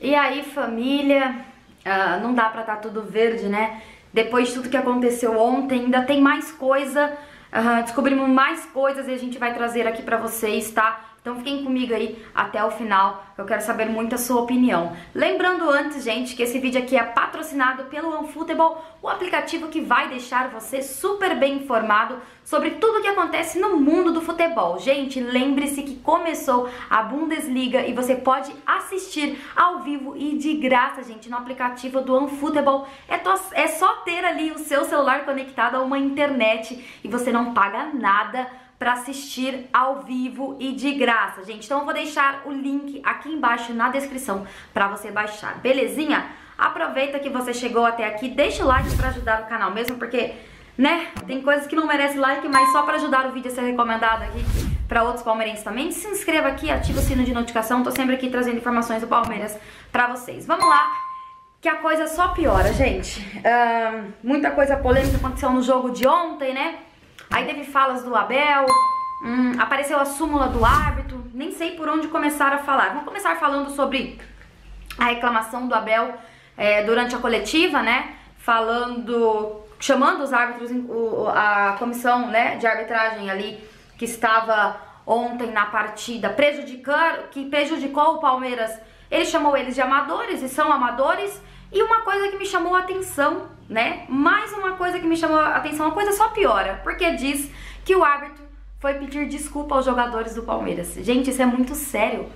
E aí, família, uh, não dá pra estar tá tudo verde, né? Depois de tudo que aconteceu ontem, ainda tem mais coisa, uh, descobrimos mais coisas e a gente vai trazer aqui pra vocês, tá? Então fiquem comigo aí até o final, eu quero saber muito a sua opinião. Lembrando antes, gente, que esse vídeo aqui é patrocinado pelo OneFootball, o aplicativo que vai deixar você super bem informado sobre tudo o que acontece no mundo do futebol. Gente, lembre-se que começou a Bundesliga e você pode assistir ao vivo e de graça, gente, no aplicativo do OneFootball. É, é só ter ali o seu celular conectado a uma internet e você não paga nada para assistir ao vivo e de graça, gente. Então eu vou deixar o link aqui embaixo na descrição para você baixar, belezinha? Aproveita que você chegou até aqui, deixa o like para ajudar o canal mesmo, porque, né, tem coisas que não merecem like, mas só para ajudar o vídeo a ser recomendado aqui para outros palmeirenses também. Se inscreva aqui, ativa o sino de notificação, tô sempre aqui trazendo informações do Palmeiras para vocês. Vamos lá, que a coisa só piora, gente. Uh, muita coisa polêmica aconteceu no jogo de ontem, né? Aí teve falas do Abel, hum, apareceu a súmula do árbitro, nem sei por onde começar a falar. Vamos começar falando sobre a reclamação do Abel é, durante a coletiva, né? Falando, chamando os árbitros, a comissão né, de arbitragem ali que estava ontem na partida, prejudicar, que prejudicou o Palmeiras. Ele chamou eles de amadores e são amadores. E uma coisa que me chamou a atenção né? Mais uma coisa que me chamou a atenção, uma coisa só piora, porque diz que o árbitro foi pedir desculpa aos jogadores do Palmeiras. Gente, isso é muito sério.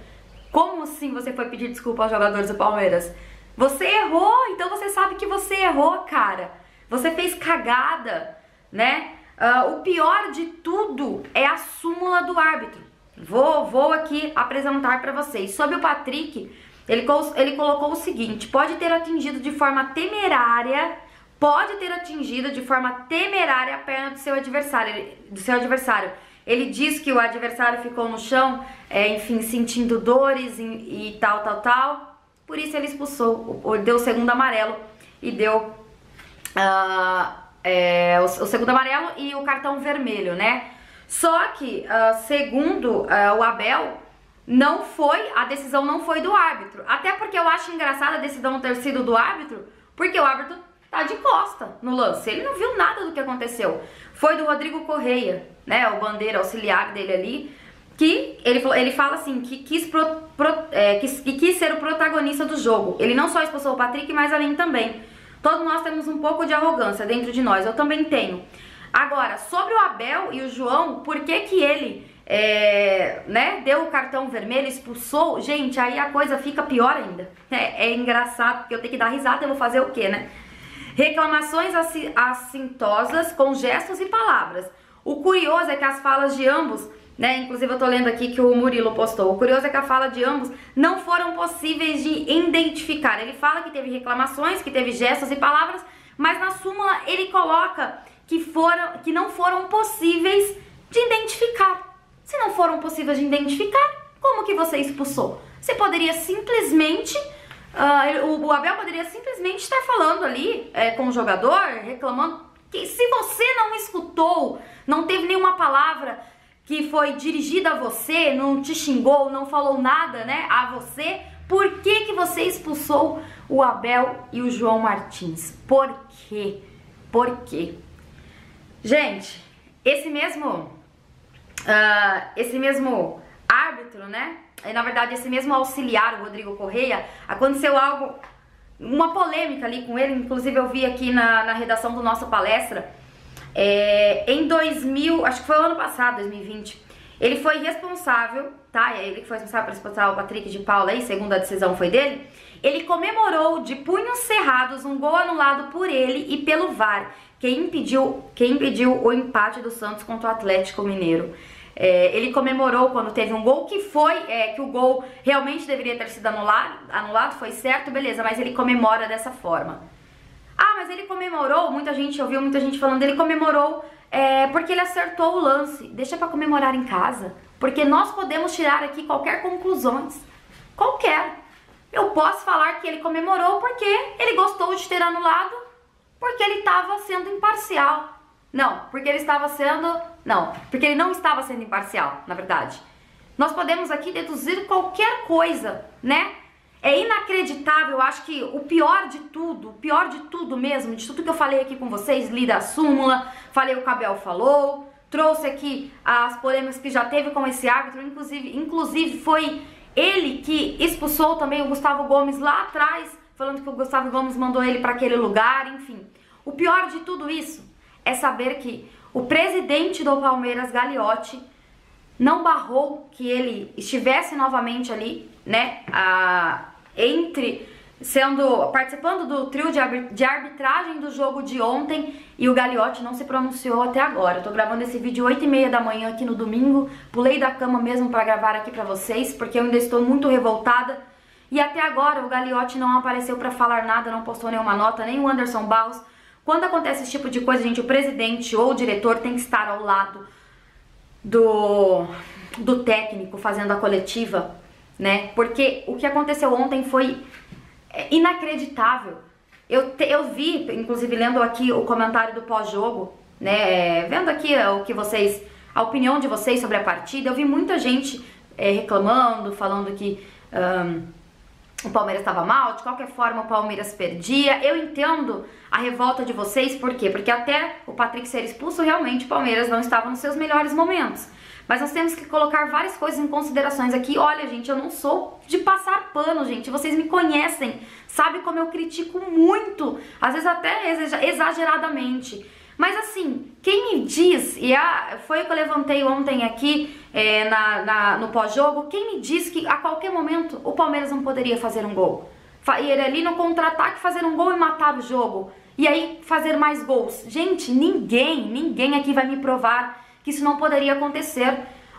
Como assim você foi pedir desculpa aos jogadores do Palmeiras? Você errou, então você sabe que você errou, cara. Você fez cagada, né? Uh, o pior de tudo é a súmula do árbitro. Vou, vou aqui apresentar para vocês. Sobre o Patrick, ele, ele colocou o seguinte: pode ter atingido de forma temerária pode ter atingido de forma temerária a perna do seu adversário. Do seu adversário. Ele diz que o adversário ficou no chão, é, enfim, sentindo dores e, e, tal, tal, tal. Por isso ele expulsou, deu o segundo amarelo e deu uh, é, o, o, segundo amarelo e o cartão vermelho, né? Só que, uh, segundo uh, o Abel, não foi, a decisão não foi do árbitro. Até porque eu acho engraçada a decisão ter sido do árbitro, porque o árbitro tá de costa no lance. Ele não viu nada do que aconteceu. Foi do Rodrigo Correia, né, o bandeira auxiliar dele ali, que ele, ele fala assim, que quis, pro, pro, é, quis, que quis ser o protagonista do jogo. Ele não só expulsou o Patrick, mas a mim também. Todos nós temos um pouco de arrogância dentro de nós, eu também tenho. Agora, sobre o Abel e o João, por que que ele é, né, deu o cartão vermelho, expulsou? Gente, aí a coisa fica pior ainda. É, é engraçado, porque eu tenho que dar risada, eu vou fazer o quê, né? Reclamações assintosas com gestos e palavras. O curioso é que as falas de ambos, né, inclusive eu tô lendo aqui que o Murilo postou, o curioso é que a fala de ambos não foram possíveis de identificar. Ele fala que teve reclamações, que teve gestos e palavras, mas na súmula ele coloca que, foram, que não foram possíveis de identificar. Se não foram possíveis de identificar, como que você expulsou? Você poderia simplesmente Uh, o, Abel poderia simplesmente estar falando ali é, com o jogador, reclamando que se você não escutou, não teve nenhuma palavra que foi dirigida a você, não te xingou, não falou nada, né, a você, por que que você expulsou o Abel e o João Martins? Por quê? Por quê? Gente, esse mesmo, uh, esse mesmo árbitro, né, e, na verdade, esse mesmo auxiliar, o Rodrigo Correia, aconteceu algo, uma polêmica ali com ele, inclusive eu vi aqui na, na redação do nossa palestra, é, em 2000, acho que foi o ano passado, 2020, ele foi responsável, tá? Ele que foi responsável por expulsar o Patrick de Paula aí, segundo a decisão foi dele. Ele comemorou de punhos cerrados um gol anulado por ele e pelo VAR, que impediu, que impediu o empate do Santos contra o Atlético Mineiro. É, ele comemorou quando teve um gol que foi, é, que o gol realmente deveria ter sido anulado, anulado, foi certo, beleza, mas ele comemora dessa forma. Ah, mas ele comemorou, muita gente ouviu muita gente falando, ele comemorou é, porque ele acertou o lance. Deixa para comemorar em casa, porque nós podemos tirar aqui qualquer conclusões, qualquer. Eu posso falar que ele comemorou porque ele gostou de ter anulado, porque ele estava sendo imparcial. Não, porque ele estava sendo. Não, porque ele não estava sendo imparcial, na verdade. Nós podemos aqui deduzir qualquer coisa, né? É inacreditável, eu acho que o pior de tudo, o pior de tudo mesmo, de tudo que eu falei aqui com vocês, li da súmula, falei o Cabel falou, trouxe aqui as polêmicas que já teve com esse árbitro, inclusive, inclusive foi ele que expulsou também o Gustavo Gomes lá atrás, falando que o Gustavo Gomes mandou ele para aquele lugar, enfim. O pior de tudo isso é saber que o presidente do Palmeiras, Gagliotti, não barrou que ele estivesse novamente ali, né, a, entre sendo participando do trio de arbitragem do jogo de ontem e o Gagliotti não se pronunciou até agora. Eu tô gravando esse vídeo 8 e meia da manhã aqui no domingo, pulei da cama mesmo para gravar aqui para vocês, porque eu ainda estou muito revoltada. E até agora o Gagliotti não apareceu para falar nada, não postou nenhuma nota, nem o Anderson Barros. Quando acontece esse tipo de coisa, gente, o presidente ou o diretor tem que estar ao lado do, do técnico fazendo a coletiva, né? Porque o que aconteceu ontem foi inacreditável. Eu, te, eu vi, inclusive lendo aqui o comentário do pós-jogo, né? Vendo aqui o que vocês, a opinião de vocês sobre a partida, eu vi muita gente é, reclamando, falando que um, o Palmeiras estava mal, de qualquer forma o Palmeiras perdia. Eu entendo a revolta de vocês, por quê? Porque até o Patrick ser expulso, realmente o Palmeiras não estava nos seus melhores momentos. Mas nós temos que colocar várias coisas em considerações aqui. Olha, gente, eu não sou de passar pano, gente. Vocês me conhecem, sabe como eu critico muito, às vezes até exageradamente. Mas assim, quem me diz, e a, foi o que eu levantei ontem aqui é, na, na, no pós-jogo, quem me diz que a qualquer momento o Palmeiras não poderia fazer um gol? Ir ali no contra-ataque, fazer um gol e matar o jogo. E aí fazer mais gols. Gente, ninguém, ninguém aqui vai me provar que isso não poderia acontecer.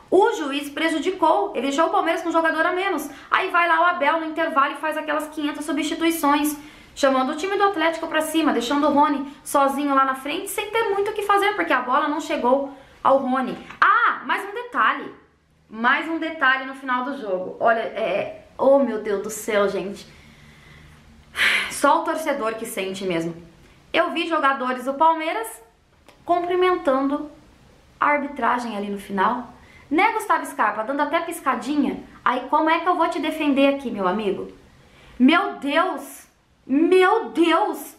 O juiz prejudicou, ele deixou o Palmeiras com um jogador a menos. Aí vai lá o Abel no intervalo e faz aquelas 500 substituições, chamando o time do Atlético para cima, deixando o Rony sozinho lá na frente, sem ter muito o que fazer, porque a bola não chegou ao Rony. Ah, mais um detalhe. Mais um detalhe no final do jogo. Olha, é. Oh meu Deus do céu, gente. Só o torcedor que sente mesmo. Eu vi jogadores do Palmeiras cumprimentando a arbitragem ali no final. Né, Gustavo Scarpa, dando até piscadinha? Aí como é que eu vou te defender aqui, meu amigo? Meu Deus! Meu Deus!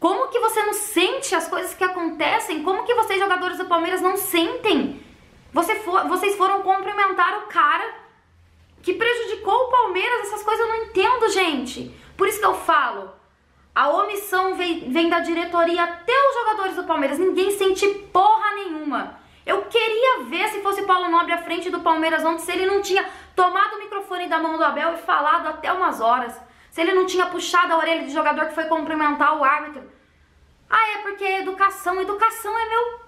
Como que você não sente as coisas que acontecem? Como que vocês, jogadores do Palmeiras, não sentem? Você for, vocês foram cumprimentar o cara que prejudicou o Palmeiras. Essas coisas eu não entendo, gente. Por isso que eu falo. A omissão vem, vem da diretoria até os jogadores do Palmeiras. Ninguém sente porra nenhuma. Eu queria ver se fosse Paulo Nobre à frente do Palmeiras ontem, se ele não tinha tomado o microfone da mão do Abel e falado até umas horas. Se ele não tinha puxado a orelha de jogador que foi cumprimentar o árbitro. Ah, é porque é educação. Educação é meu.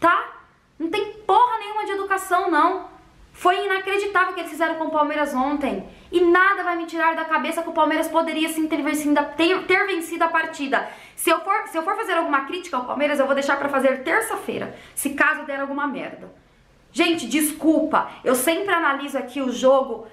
Tá? Não tem porra nenhuma de educação, não. Foi inacreditável o que eles fizeram com o Palmeiras ontem. E nada vai me tirar da cabeça que o Palmeiras poderia sim ter vencido, ter, ter vencido a partida. Se eu, for, se eu for fazer alguma crítica ao Palmeiras, eu vou deixar para fazer terça-feira, se caso der alguma merda. Gente, desculpa, eu sempre analiso aqui o jogo.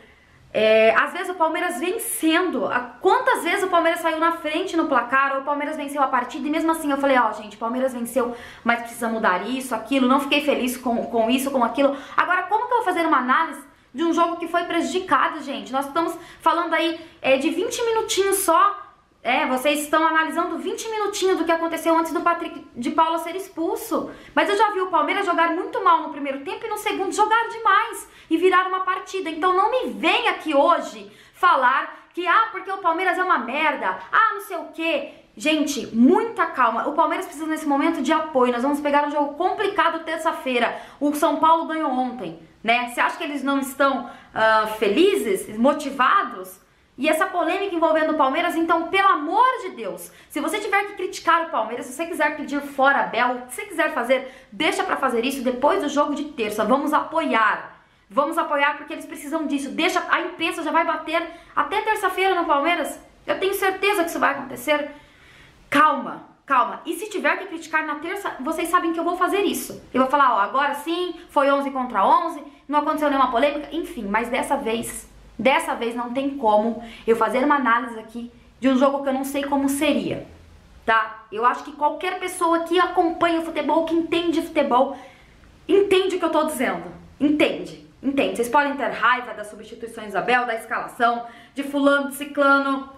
É, às vezes o Palmeiras vencendo. Quantas vezes o Palmeiras saiu na frente no placar, ou o Palmeiras venceu a partida, e mesmo assim eu falei, ó, oh, gente, o Palmeiras venceu, mas precisa mudar isso, aquilo, não fiquei feliz com, com isso, com aquilo. Agora, como que eu vou fazer uma análise de um jogo que foi prejudicado, gente. Nós estamos falando aí é, de 20 minutinhos só. É, vocês estão analisando 20 minutinhos do que aconteceu antes do Patrick de Paula ser expulso. Mas eu já vi o Palmeiras jogar muito mal no primeiro tempo e no segundo jogar demais e virar uma partida. Então não me venha aqui hoje falar que, ah, porque o Palmeiras é uma merda, ah, não sei o quê. Gente, muita calma. O Palmeiras precisa nesse momento de apoio. Nós vamos pegar um jogo complicado terça-feira. O São Paulo ganhou ontem né? Você acha que eles não estão uh, felizes, motivados? E essa polêmica envolvendo o Palmeiras, então, pelo amor de Deus, se você tiver que criticar o Palmeiras, se você quiser pedir fora Bel, se você quiser fazer, deixa para fazer isso depois do jogo de terça. Vamos apoiar. Vamos apoiar porque eles precisam disso. Deixa, a imprensa já vai bater até terça-feira no Palmeiras. Eu tenho certeza que isso vai acontecer. Calma, calma. E se tiver que criticar na terça, vocês sabem que eu vou fazer isso. Eu vou falar, ó, agora sim, foi 11 contra 11, não aconteceu nenhuma polêmica, enfim, mas dessa vez, dessa vez não tem como eu fazer uma análise aqui de um jogo que eu não sei como seria, tá? Eu acho que qualquer pessoa que acompanha o futebol, que entende futebol, entende o que eu tô dizendo. Entende. Entende? Vocês podem ter raiva das substituições Isabel, da escalação, de fulano, de ciclano,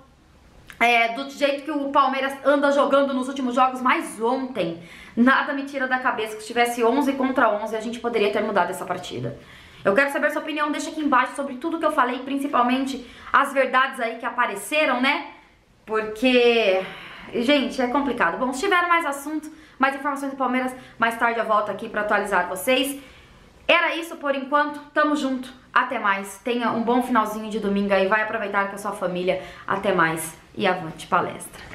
é, do jeito que o Palmeiras anda jogando nos últimos jogos, mas ontem nada me tira da cabeça que se tivesse 11 contra 11 a gente poderia ter mudado essa partida. Eu quero saber sua opinião, deixa aqui embaixo sobre tudo que eu falei, principalmente as verdades aí que apareceram, né? Porque, gente, é complicado. Bom, se tiver mais assunto, mais informações do Palmeiras, mais tarde eu volto aqui para atualizar vocês. Era isso por enquanto, tamo junto, até mais. Tenha um bom finalzinho de domingo aí, vai aproveitar com a sua família. Até mais e avante palestra.